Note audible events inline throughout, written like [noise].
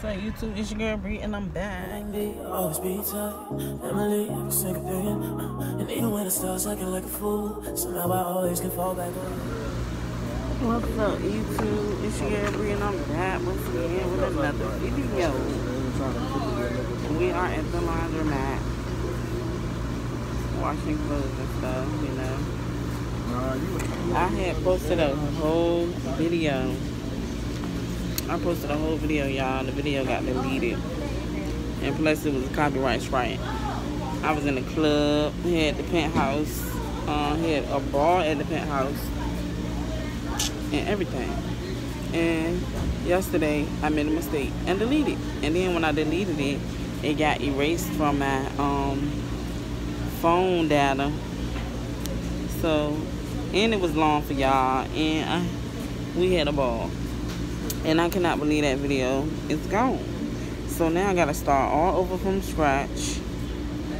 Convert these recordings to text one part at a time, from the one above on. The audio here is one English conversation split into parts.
What's up, YouTube? It's your girl Bree, and I'm back. Always be tight, Emily, every single opinion. Uh, and even when it starts acting like a fool, somehow I always can fall back on. What's up, YouTube? It's your girl Bree, and I'm back once again with another video. We are at the laundromat, washing clothes and stuff, you know. I had posted a whole video. I posted a whole video, y'all. The video got deleted. And plus, it was a copyright strike. I was in the club, had the penthouse, uh, had a bar at the penthouse, and everything. And yesterday, I made a mistake and deleted. And then when I deleted it, it got erased from my um, phone data. So, and it was long for y'all, and I, we had a ball. And I cannot believe that video is gone. So now I gotta start all over from scratch.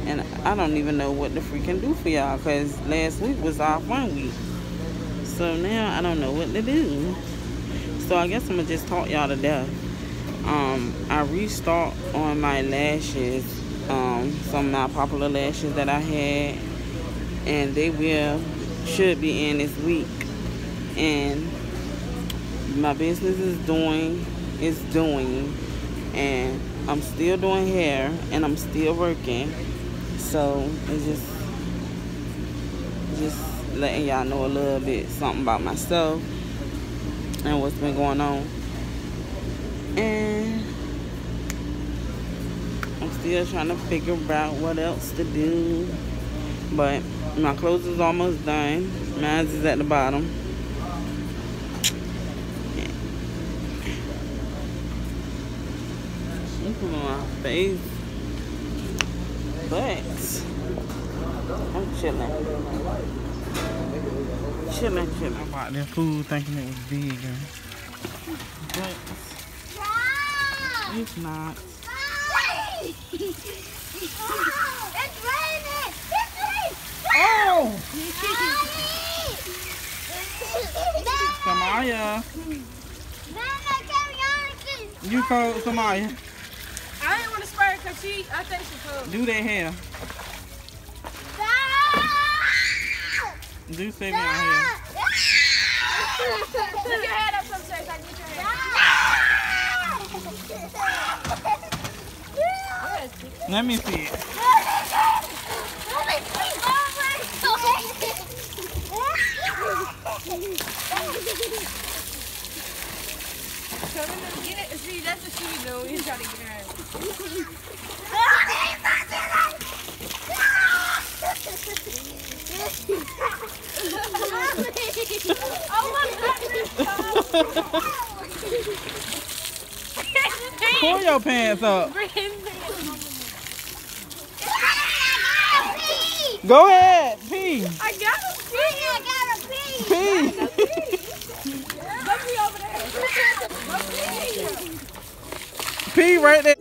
And I don't even know what the freaking do for y'all, cause last week was off one week. So now I don't know what to do. So I guess I'm gonna just talk y'all to death. Um, I restart on my lashes, um, some of my popular lashes that I had, and they will should be in this week. And my business is doing, is doing, and I'm still doing hair, and I'm still working. So it's just, just letting y'all know a little bit something about myself and what's been going on. And I'm still trying to figure out what else to do. But my clothes is almost done. Mine is at the bottom. Look at my face. But I'm chilling. Chilling, chilling. I bought that food thinking it was vegan. But it's not. It's raining! It's raining! Oh! Mama! Samaya, Mama, carry on! you cold, Samaya. I didn't want to spray her because she, I think she cold. Do that hair. Do save me out here. Put your head up some chase. I can get your head. Let me see it. Come in and get it. See, that's what she be doing. He's trying to get her head. Pull your pants up. Go ahead, pee. I got him. Pee. Let me over there. Let me. Pee right there.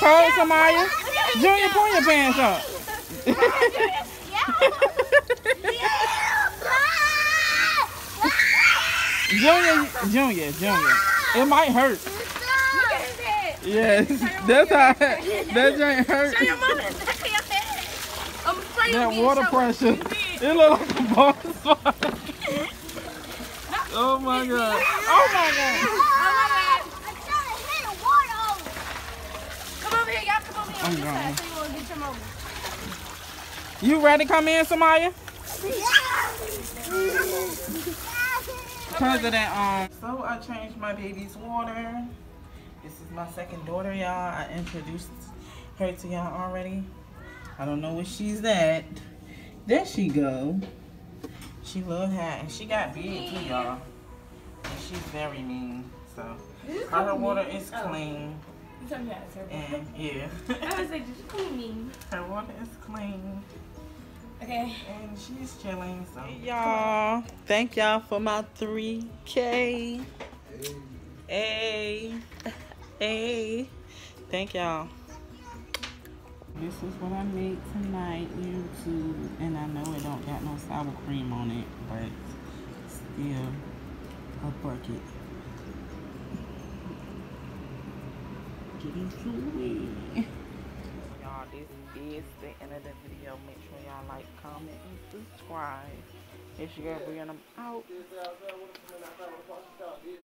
Cold, Samaya? Junior, pull your pants up. Junior, Junior, Junior. It might hurt. Look at his head. Yes, that's how that joint hurt. Show your mama. Look your head. I'm gonna spray That water pressure. It look like a ball [laughs] oh spot. Oh my god. Oh my god. Oh, my bad. Come over here. Y'all come over here. I'm gone. you get your. You ready to come in, Samaya? Because of that, um. So I changed my baby's water. This is my second daughter, y'all. I introduced her to y'all already. I don't know where she's at. There she go. She love hat. And she got big too, y'all. And she's very mean. So her water is clean. And yeah. I was like, just cleaning. Her water is clean. Okay. And she's chilling. So y'all, thank y'all for my 3K. Hey. Hey. Thank y'all. This is what I made tonight, YouTube. And I know it don't got no sour cream on it, but still a bucket. Y'all, this is the end of the video. Make sure y'all like, comment, and subscribe. It's your girl Brianna out.